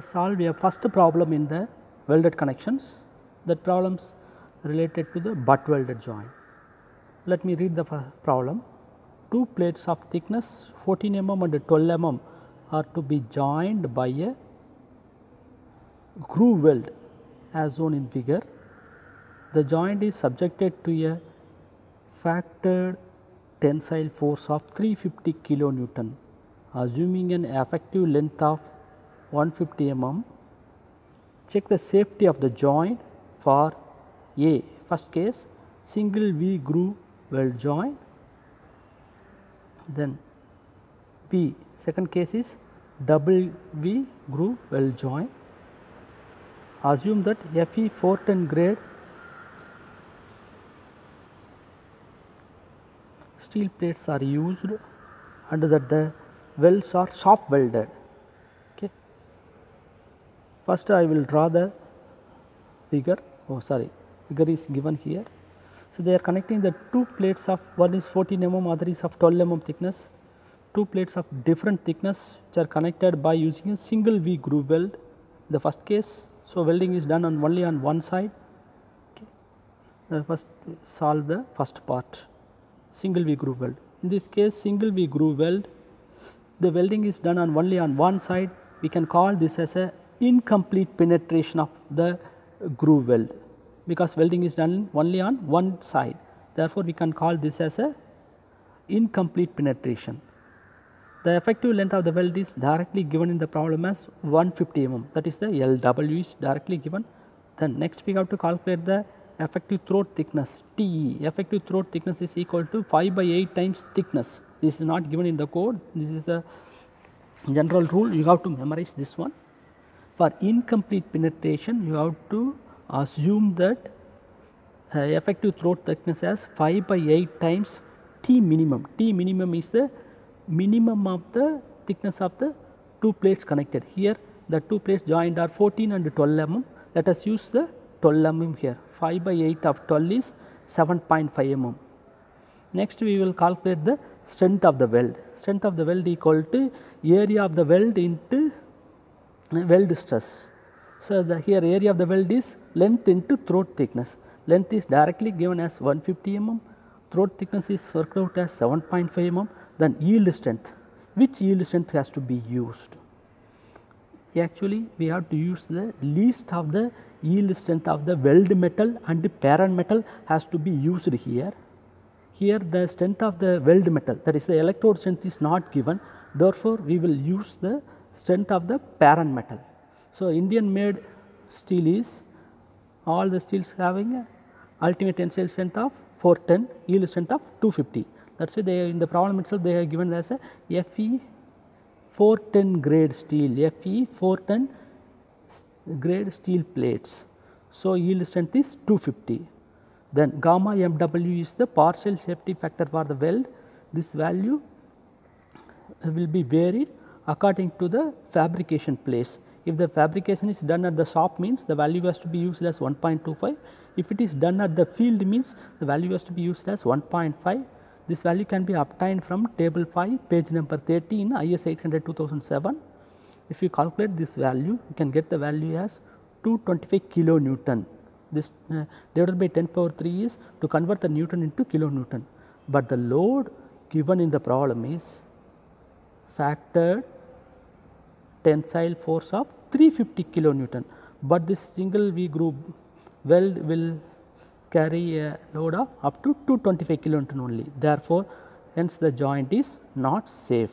solve a first problem in the welded connections that problems related to the butt welded joint. Let me read the problem. Two plates of thickness 14 mm and 12 mm are to be joined by a groove weld as shown in figure. The joint is subjected to a factored tensile force of 350 kilonewton assuming an effective length of 150 mm. Check the safety of the joint for A first case single V groove weld joint then B second case is double V groove weld joint. Assume that Fe 410 grade steel plates are used and that the welds are shop welded. First I will draw the figure, oh sorry, figure is given here. So, they are connecting the two plates of one is 14 mm, other is of 12 mm thickness, two plates of different thickness which are connected by using a single V groove weld. The first case, so welding is done on only on one side. Okay. First solve the first part, single V groove weld. In this case, single V groove weld, the welding is done on only on one side. We can call this as a incomplete penetration of the groove weld because welding is done only on one side. Therefore, we can call this as a incomplete penetration. The effective length of the weld is directly given in the problem as 150 mm that is the LW is directly given. Then next we have to calculate the effective throat thickness TE. Effective throat thickness is equal to 5 by 8 times thickness. This is not given in the code. This is a general rule. You have to memorize this one. For incomplete penetration, you have to assume that uh, effective throat thickness as 5 by 8 times T minimum. T minimum is the minimum of the thickness of the two plates connected. Here the two plates joined are 14 and 12 mm. Let us use the 12 mm here. 5 by 8 of 12 is 7.5 mm. Next we will calculate the strength of the weld. Strength of the weld equal to area of the weld into weld stress. So, the here area of the weld is length into throat thickness. Length is directly given as 150 mm, throat thickness is worked out as 7.5 mm, then yield strength. Which yield strength has to be used? Actually, we have to use the least of the yield strength of the weld metal and the parent metal has to be used here. Here the strength of the weld metal that is the electrode strength is not given therefore, we will use the strength of the parent metal. So, Indian made steel is all the steels having a ultimate tensile strength of 410 yield strength of 250 that is why they in the problem itself they have given as a Fe 410 grade steel Fe 410 grade steel plates. So, yield strength is 250 then gamma MW is the partial safety factor for the weld this value will be varied according to the fabrication place. If the fabrication is done at the shop means the value has to be used as 1.25. If it is done at the field means the value has to be used as 1.5. This value can be obtained from table 5 page number 30 in IS 800 2007. If you calculate this value you can get the value as 225 kilonewton. This uh, divided by 10 power 3 is to convert the newton into kilonewton. But the load given in the problem is factored tensile force of 350 kilonewton, but this single V groove weld will carry a load of up to 225 kilonewton only. Therefore, hence the joint is not safe.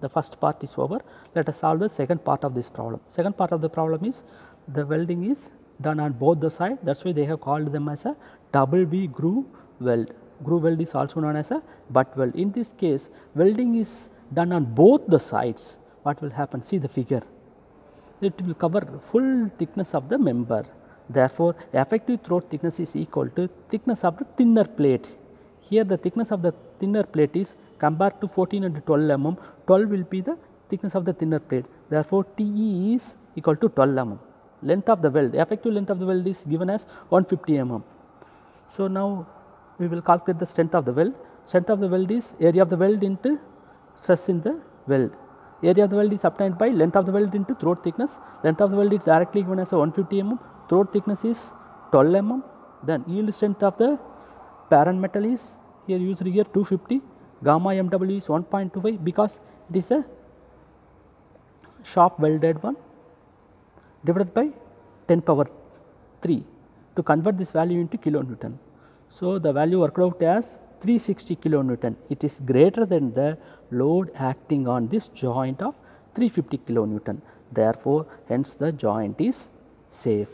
The first part is over. Let us solve the second part of this problem. Second part of the problem is the welding is done on both the side. That is why they have called them as a double V groove weld. Groove weld is also known as a butt weld. In this case, welding is done on both the sides. What will happen? See the figure. It will cover full thickness of the member. Therefore, effective throat thickness is equal to thickness of the thinner plate. Here the thickness of the thinner plate is compared to 14 and 12 mm, 12 will be the thickness of the thinner plate. Therefore, TE is equal to 12 mm. Length of the weld, effective length of the weld is given as 150 mm. So, now we will calculate the strength of the weld. Strength of the weld is area of the weld into stress in the weld. area of the weld is obtained by length of the weld into throat thickness. Length of the weld is directly given as 150 mm, throat thickness is 12 mm. Then yield strength of the parent metal is here used here 250, gamma MW is 1.25 because it is a shop welded one divided by 10 power 3 to convert this value into kilonewton. So, the value worked out as 360 kilonewton. It is greater than the load acting on this joint of 350 kilonewton. Therefore, hence the joint is safe.